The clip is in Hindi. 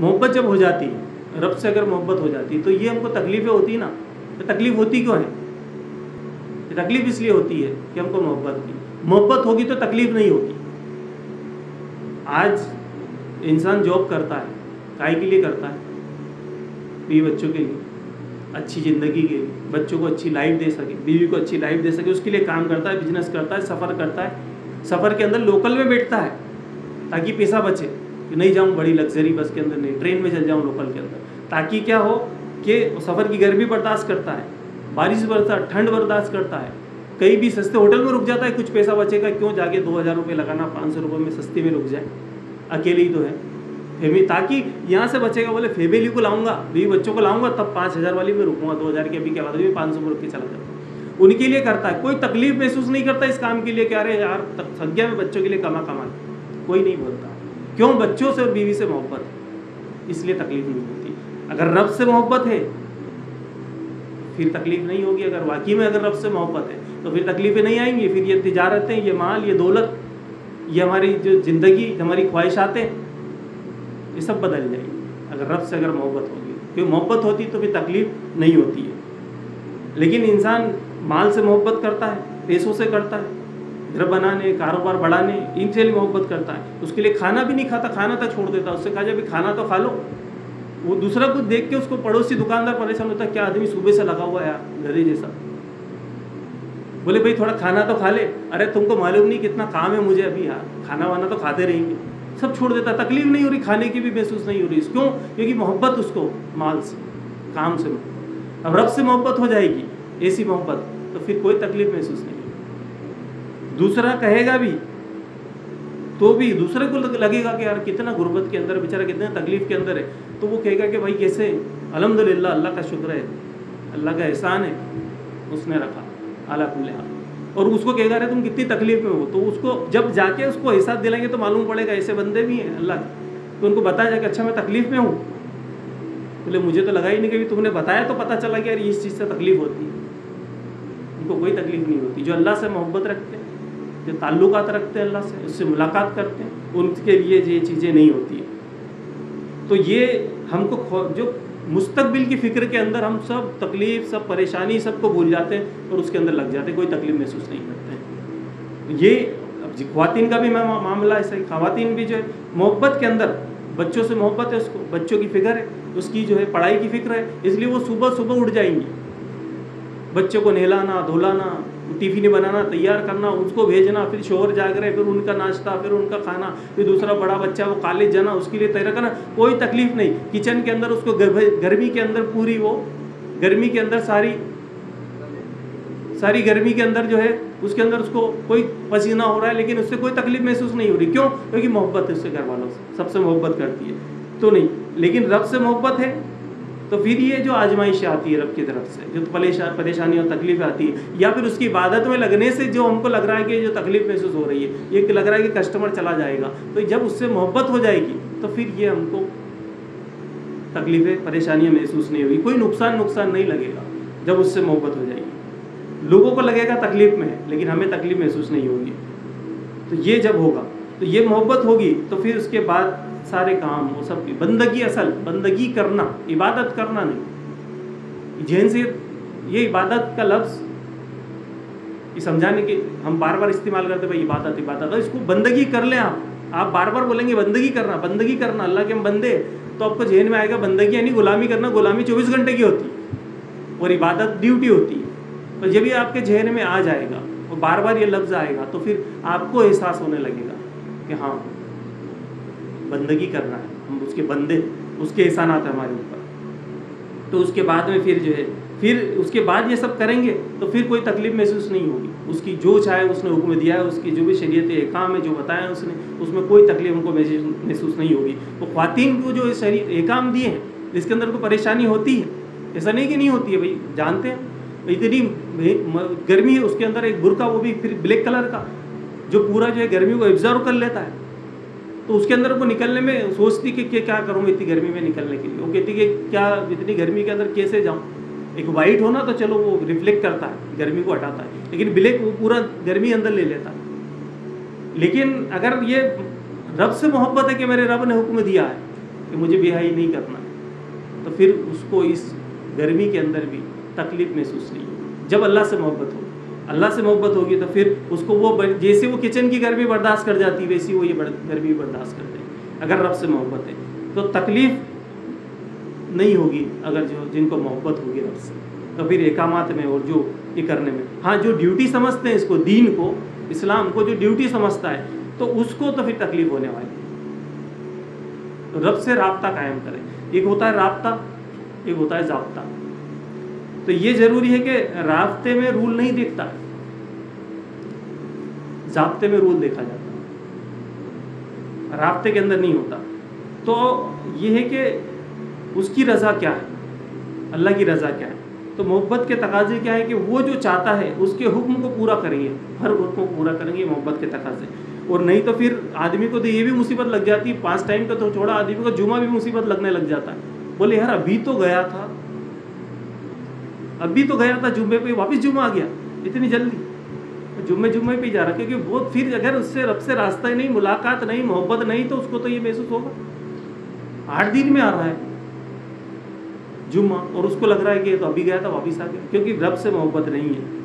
मोहब्बत जब हो जाती है, रब से अगर मोहब्बत हो जाती है तो ये हमको तकलीफ़ें होती ना। तो तकलीफ़ होती क्यों है? तकलीफ़ इसलिए होती है कि हमको मोहब्बत की। मोहब्बत होगी तो तकलीफ़ नहीं होगी। आज इंसान जॉब करता है, काय के लिए करता है? बीवी बच्चों के लिए, अच्छी ज़िंदगी के लिए, बच्चों को अच्छी लाइफ दे सके, बीवी को अच्छी लाइफ दे सके, उसके लिए काम करता है बिज़नेस करता है, सफ़र करता है, सफ़र के अंदर लोकल में बैठता है, ताकि पैसा बचे। कि नहीं जाऊँ, बड़ी लग्जरी बस के अंदर नहीं ट्रेन में चल जाऊँ लोकल के अंदर। ताकि क्या हो कि सफ़र की गर्मी बर्दाश्त करता है, बारिश बर्दाश्त ठंड बर्दाश्त करता है। कहीं भी सस्ते होटल में रुक जाता है, कुछ पैसा बचेगा, क्यों जाके दो हज़ार रुपये लगाना, पाँच सौ रुपये में सस्ते में रुक जाए। अकेले ही तो है। फैमिली, ताकि यहाँ से बचेगा, बोले, फैमिली को लाऊँगा, बीवी बच्चों को लाऊँगा, तब पाँच हज़ार वाली में रुकूँगा, दो हज़ार की अभी क्या बात पाँच सौ में रुक के चला जाऊँगा। उनके लिए करता है। कोई तकलीफ़ महसूस नहीं करता इस काम के लिए क्या रहे यार संज्ञा में बच्चों के लिए कमा कमा कोई नहीं बोलता। क्यों बच्चों से और बीवी से मोहब्बत? है इसलिए तकलीफ़ नहीं होती। अगर रब से मोहब्बत है, फिर तकलीफ़ नहीं होगी। अगर वाकई में अगर रब से मोहब्बत है तो फिर तकलीफें नहीं आएँगी। फिर ये तजारतें ये माल, ये दौलत, ये हमारी जो ज़िंदगी, हमारी ख्वाहिशातें, ये सब बदल जाएगी। अगर रब से अगर मोहब्बत होगी क्योंकि मोहब्बत होती तो फिर तकलीफ़ नहीं होती है। लेकिन इंसान माल से मोहब्बत करता है, पैसों से करता है। घर बनाने, कारोबार बढ़ाने इनसे मोहब्बत करता है। उसके लिए खाना भी नहीं खाता, खाना तक छोड़ देता उससे कहा जाए खाना तो खा लो। वो दूसरा कुछ देख के उसको पड़ोसी दुकानदार परेशान होता क्या आदमी सुबह से लगा हुआ है यार गधे जैसा? बोले, भाई, थोड़ा खाना तो खा ले। अरे, तुमको मालूम नहीं कितना काम है मुझे अभी यार, खाना वाना तो खाते रहेंगे। सब छोड़ देता तकलीफ़ नहीं हो रही, खाने की भी महसूस नहीं हो रही। क्यों? क्योंकि मोहब्बत उसको, माल से, काम से। अब रब से मोहब्बत हो जाएगी, ऐसी मोहब्बत तो फिर कोई तकलीफ़ महसूस नहीं। दूसरा कहेगा भी तो भी दूसरे को लगेगा कि यार कितना गुर्बत के अंदर, बेचारा कितना तकलीफ़ के अंदर है। तो वो कहेगा कि भाई कैसे? अलहमदिल्ला अल्लाह का शुक्र है, अल्लाह का एहसान है, उसने रखा, आला कुल्ले और उसको कहेगा, अरे तुम कितनी तकलीफ़ में हो? तो उसको, जब जाके उसको एहसास दिलाएँगे तो मालूम पड़ेगा, ऐसे बंदे भी हैं, अल्लाह तो उनको बताया जाए कि अच्छा मैं तकलीफ़ में हूँ। बोले, मुझे तो लगा ही नहीं कभी तुमने बताया तो पता चला कि यार इस चीज़ से तकलीफ़ होती है। उनको कोई तकलीफ़ नहीं होती, जो अल्लाह से मोहब्बत रखते हैं। जो ताल्लुकात रखते हैं अल्लाह से, उससे मुलाकात करते हैं, उनके लिए ये चीज़ें नहीं होती हैं। तो ये हमको जो मुस्तबिल की फ़िक्र के अंदर हम सब तकलीफ़, सब परेशानी सबको भूल जाते हैं और उसके अंदर लग जाते हैं, कोई तकलीफ़ महसूस नहीं करते हैं। ये, अब खातन का भी मामला ऐसा ही खातन भी जो है, मोहब्बत के अंदर, बच्चों से मोहब्बत है उसको, बच्चों की फ़िक्र है, उसकी जो है पढ़ाई की फ़िक्र है, इसलिए वो सुबह सुबह उठ जाएँगी। बच्चों को नहलाना, धुलाना टिफ़िन बनाना, तैयार करना, उसको भेजना, फिर शोर जाग रहे, फिर उनका नाश्ता, फिर उनका खाना, फिर दूसरा बड़ा बच्चा, वो कॉलेज जाना, उसके लिए तैयार करना, कोई तकलीफ़ नहीं। किचन के अंदर उसको गर्मी के अंदर पूरी वो, गर्मी के अंदर सारी सारी गर्मी के अंदर जो है, उसके अंदर उसको कोई पसीना हो रहा है, लेकिन उससे कोई तकलीफ़ महसूस नहीं हो रही। क्यों? क्योंकि मोहब्बत है उससे घर वालों से, सबसे मोहब्बत करती है। तो नहीं, लेकिन रब से मोहब्बत है तो फिर ये जो आजमाइश आती है रब की तरफ़ से, जो परेशान परेशानी और तकलीफ़ आती है, या फिर उसकी इबादत में लगने से जो हमको लग रहा है कि जो तकलीफ़ महसूस हो रही है, ये लग रहा है कि कस्टमर चला जाएगा तो जब उससे मोहब्बत हो जाएगी तो फिर ये हमको तकलीफ़ें, परेशानियाँ महसूस नहीं होगी, कोई नुकसान नुकसान नहीं लगेगा, जब उससे मोहब्बत हो जाएगी। लोगों को लगेगा तकलीफ़ में है, लेकिन हमें तकलीफ़ महसूस नहीं होगी। तो ये जब होगा तो ये मोहब्बत होगी तो फिर उसके बाद सारे काम, वो सब बंदगी असल, बंदगी करना, इबादत करना नहीं। जैन से ये इबादत का लफ्ज़, ये समझाने के, हम बार बार इस्तेमाल करते भाई, इबादत इबादत। इसको बंदगी कर लें आप आप बार बार बोलेंगे, बंदगी करना बंदगी करना, अल्लाह के हम बंदे तो आपको जहन में आएगा बंदगी यानी गुलामी करना, गुलामी चौबीस घंटे की होती है, और इबादत ड्यूटी होती है। तो जब भी आपके जहन में आ जाएगा, और बार बार ये लफ्ज़ आएगा तो फिर आपको एहसास होने लगेगा कि हाँ बंदगी करना है। हम उसके बंदे, उसके एहसान है हमारे ऊपर। तो उसके बाद में फिर जो है, फिर उसके बाद ये सब करेंगे तो फिर कोई तकलीफ़ महसूस नहीं होगी। उसकी जो चाहे उसने हुक्म दिया है, उसकी जो भी शरीयत काम है, जो बताया है उसने, उसमें कोई तकलीफ़ उनको महसूस नहीं होगी। तो खातन को जो शरीर एकाम दिए हैं, इसके अंदर कोई परेशानी होती है? ऐसा नहीं कि नहीं होती है भाई, जानते हैं। इतनी गर्मी है, उसके अंदर एक बुरका, वो भी फिर ब्लैक कलर का, जो पूरा जो है गर्मी को एब्जॉर्व कर लेता है। तो उसके अंदर वो निकलने में सोचती कि क्या करूँ इतनी गर्मी में निकलने के लिए? वो कहती कि क्या इतनी गर्मी के अंदर कैसे जाऊँ? एक वाइट होना तो चलो वो रिफ्लेक्ट करता है, गर्मी को हटाता है। लेकिन ब्लैक वो पूरा गर्मी अंदर ले लेता है। लेकिन अगर ये रब से मोहब्बत है कि मेरे रब ने हुक्म दिया है कि मुझे ब्याही नहीं करना तो फिर उसको इस गर्मी के अंदर भी तकलीफ़ महसूस नहीं जब अल्लाह से मोहब्बत हो अल्लाह से मोहब्बत होगी तो फिर उसको वो जैसे वो किचन की गर्मी बर्दाश्त कर जाती है, वैसी वो ये गर्मी बर्दाश्त करते हैं अगर रब से मोहब्बत है। तो तकलीफ़ नहीं होगी अगर जो जिनको मोहब्बत होगी रब से। तो फिर एकामात में और जो ये करने में। हाँ जो ड्यूटी समझते हैं इसको, दीन को, इस्लाम को जो ड्यूटी समझता है तो उसको तो फिर तकलीफ़ होने वाली तो रब से रबता कायम करें। एक होता है रबता, एक होता है जबता। तो ये ज़रूरी है कि रास्ते में रूल नहीं देखता जाब्ते में रूल देखा जाता रास्ते के अंदर नहीं होता। तो ये है कि उसकी रज़ा क्या है? अल्लाह की रज़ा क्या है? तो मोहब्बत के तकाजे क्या है कि वो जो चाहता है, उसके हुक्म को पूरा करेंगे। हर हुक्म को पूरा करेंगे मोहब्बत के तकाजे। और नहीं तो फिर आदमी को तो ये भी मुसीबत लग जाती है पाँच टाइम का तो छोड़ा, आदमी को जुमा भी मुसीबत लगने लग जाता। है बोले, यार, अभी तो गया था अभी तो गया था जुम्मे पे, वापस जुम्मा आ गया, इतनी जल्दी। जुम्मे जुम्मे पे जा रहा, क्योंकि वो फिर अगर उससे रब से रास्ता ही नहीं, मुलाकात नहीं, मोहब्बत नहीं तो उसको तो ये महसूस होगा। आठ दिन में आ रहा है जुम्मा, और उसको लग रहा है कि तो अभी गया था, वापिस आ गया, क्योंकि रब से मोहब्बत नहीं है।